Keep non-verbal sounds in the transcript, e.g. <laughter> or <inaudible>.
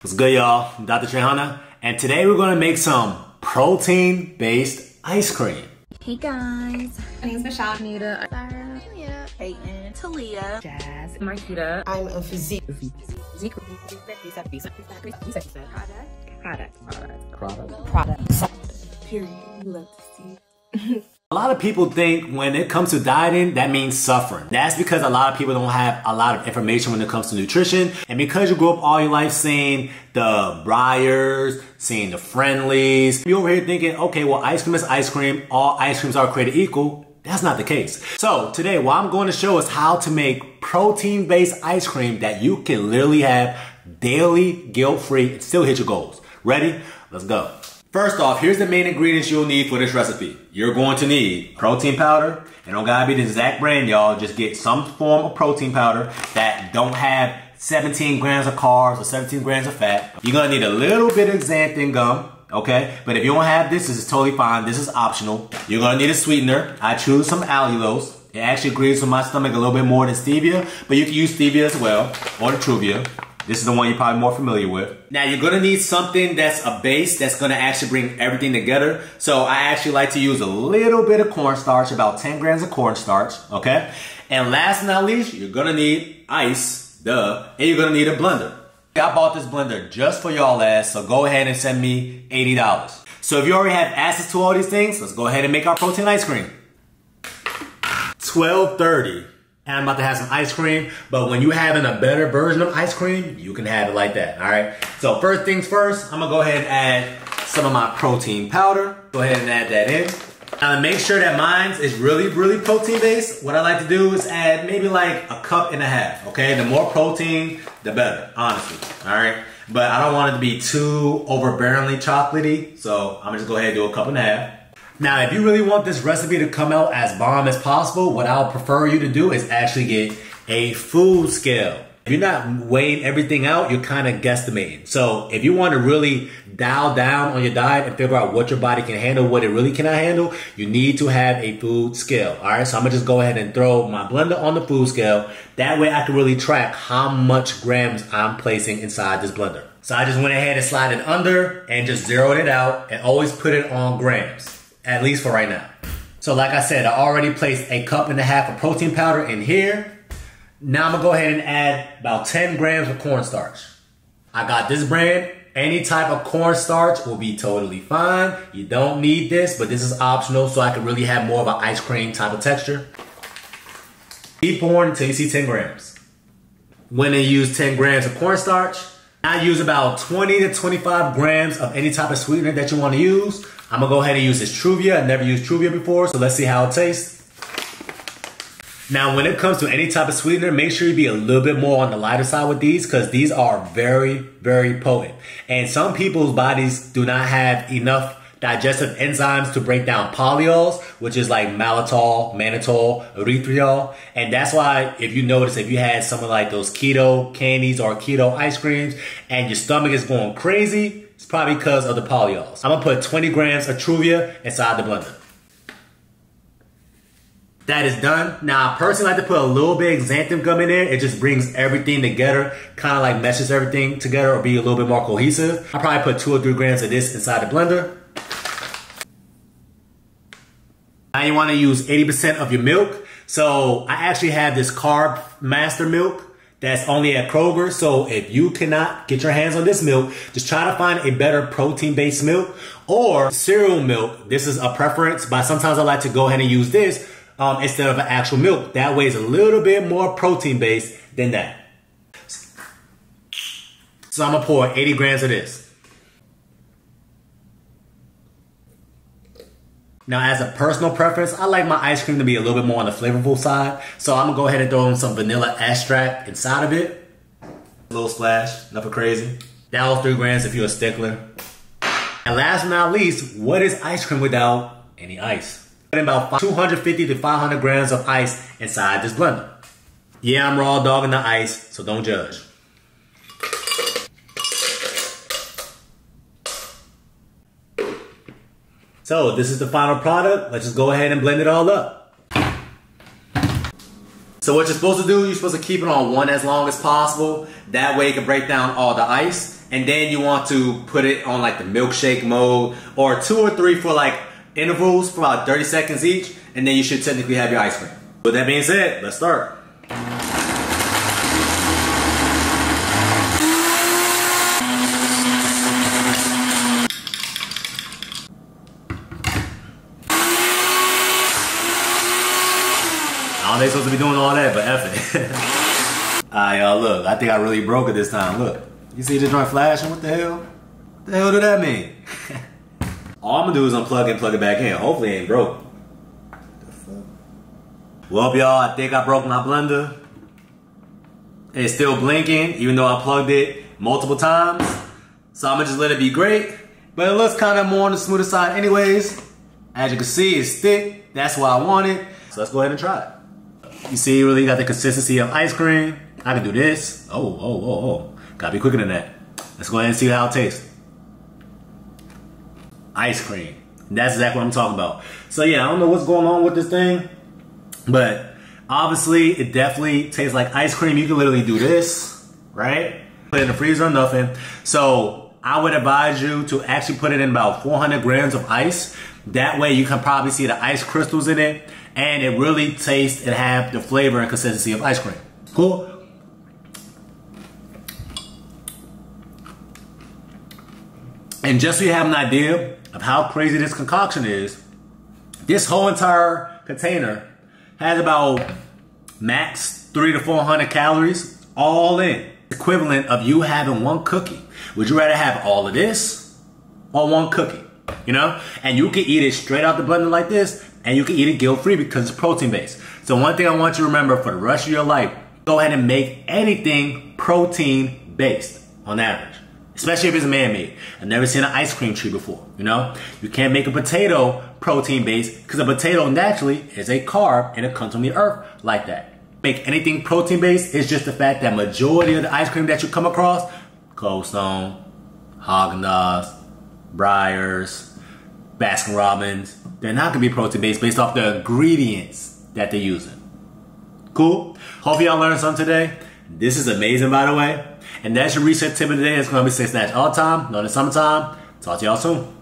What's good, y'all? Dr. Trehunna, and today we're gonna make some protein-based ice cream. Hey guys, My name is Michelle. Anita, Sarah, Julia, Peyton, Talia, Jazz, Marquita. I'm a physique. Zeke, Product. product, Product. Period. You love to see. <laughs> A lot of people think when it comes to dieting, that means suffering. That's because a lot of people don't have a lot of information when it comes to nutrition. And because you grew up all your life seeing the Breyers, seeing the Friendlies, you're over here thinking, okay, well, ice cream is ice cream. All ice creams are created equal. That's not the case. So today, what I'm going to show is how to make protein-based ice cream that you can literally have daily, guilt-free, and still hit your goals. Ready? Let's go. First off, here's the main ingredients you'll need for this recipe. You're going to need protein powder. It don't gotta be the exact brand, y'all. Just get some form of protein powder that don't have 17 grams of carbs or 17 grams of fat. You're gonna need a little bit of xanthan gum, okay? But if you don't have this, this is totally fine. This is optional. You're gonna need a sweetener. I choose some allulose. It actually agrees with my stomach a little bit more than stevia, but you can use stevia as well, or the Truvia. This is the one you're probably more familiar with. Now you're gonna need something that's a base that's gonna actually bring everything together. So I actually like to use a little bit of cornstarch, about 10 grams of cornstarch, okay? And last but not least, you're gonna need ice, duh, and you're gonna need a blender. I bought this blender just for y'all ass, so go ahead and send me $80. So if you already have access to all these things, let's go ahead and make our protein ice cream. 1230 I'm about to have some ice cream. But when you're having a better version of ice cream, you can have it like that, all right? So first things first, I'm gonna go ahead and add some of my protein powder. Go ahead and add that in. Now to make sure that mine is really, really protein based, what I like to do is add maybe like a cup and a half, okay? The more protein, the better, honestly, all right? But I don't want it to be too overbearingly chocolatey, so I'm gonna just go ahead and do a cup and a half. Now, if you really want this recipe to come out as bomb as possible, what I'll prefer you to do is actually get a food scale. If you're not weighing everything out, you're kind of guesstimating. So if you want to really dial down on your diet and figure out what your body can handle, what it really cannot handle, you need to have a food scale. All right. So I'm to just go ahead and throw my blender on the food scale. That way I can really track how much grams I'm placing inside this blender. So I just went ahead and slid it under and just zeroed it out and always put it on grams at least for right now. So like I said, I already placed a cup and a half of protein powder in here. Now I'm gonna go ahead and add about 10 grams of cornstarch. I got this brand. Any type of cornstarch will be totally fine. You don't need this, but this is optional so I can really have more of an ice cream type of texture. Keep pouring until you see 10 grams. When I use 10 grams of cornstarch, I use about 20 to 25 grams of any type of sweetener that you want to use. I'm gonna go ahead and use this Truvia. I've never used Truvia before, so let's see how it tastes. Now, when it comes to any type of sweetener, make sure you be a little bit more on the lighter side with these because these are very, very potent. And some people's bodies do not have enough digestive enzymes to break down polyols, which is like maltitol, mannitol, erythritol. And that's why if you notice, if you had some of like those keto candies or keto ice creams and your stomach is going crazy, it's probably because of the polyols. I'm gonna put 20 grams of Truvia inside the blender. That is done. Now, I personally like to put a little bit of xanthan gum in there. It just brings everything together, kind of like meshes everything together or be a little bit more cohesive. I probably put two or three grams of this inside the blender. Now you want to use 80% of your milk. So I actually have this Carb Master milk that's only at Kroger. So if you cannot get your hands on this milk, just try to find a better protein based milk or cereal milk. This is a preference, but sometimes I like to go ahead and use this um, instead of an actual milk. That way it's a little bit more protein based than that. So I'm gonna pour 80 grams of this. Now, as a personal preference, I like my ice cream to be a little bit more on the flavorful side. So I'm gonna go ahead and throw in some vanilla extract inside of it. A little splash, nothing crazy. That was three grams if you're a stickler. And last but not least, what is ice cream without any ice? Putting about 250 to 500 grams of ice inside this blender. Yeah, I'm raw dogging the ice, so don't judge. So this is the final product. Let's just go ahead and blend it all up. So what you're supposed to do, you're supposed to keep it on one as long as possible. That way it can break down all the ice. and then you want to put it on like the milkshake mode, or two or three for like intervals for about 30 seconds each, and then you should technically have your ice cream. With that being said, let's start. I don't think supposed to doing all that, but F it. Alright, y'all, look. I think I really broke it this time. Look. You see this joint flashing? What the hell? What the hell do that mean? <laughs> all I'm gonna do is unplug and plug it back in. Hopefully it ain't broke. What the fuck? Well, y'all, I think I broke my blender. It's still blinking, even though I plugged it multiple times. So I'm gonna just let it be great. But it looks kind of more on the smoother side anyways. As you can see, it's thick. That's what I wanted. So let's go ahead and try it. You see, really got the consistency of ice cream. I can do this. Oh, oh, oh, oh. Gotta be quicker than that. Let's go ahead and see how it tastes. Ice cream. That's exactly what I'm talking about. So yeah, I don't know what's going on with this thing, but obviously it definitely tastes like ice cream. You can literally do this, right? Put it in the freezer or nothing. So I would advise you to actually put it in about 400 grams of ice. That way you can probably see the ice crystals in it and it really tastes and have the flavor and consistency of ice cream. Cool? And just so you have an idea of how crazy this concoction is, this whole entire container has about max three to 400 calories all in. Equivalent of you having one cookie. Would you rather have all of this or one cookie? You know? And you can eat it straight out the blender like this and you can eat it guilt-free because it's protein based. So one thing I want you to remember for the rest of your life, go ahead and make anything protein based on average. Especially if it's man-made. I've never seen an ice cream tree before, you know? You can't make a potato protein based because a potato naturally is a carb and it comes from the earth like that. Make anything protein based is just the fact that majority of the ice cream that you come across, Cold Stone, Haagen-Dazs, Breyers, Baskin Robbins, they're not gonna be protein based based off the ingredients that they're using. Cool? Hope y'all learned something today. This is amazing, by the way. And that's your reset tip of the day. It's gonna be Stay Snatch all time, not in summertime. Talk to y'all soon.